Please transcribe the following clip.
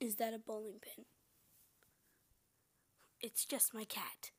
Is that a bowling pin? It's just my cat.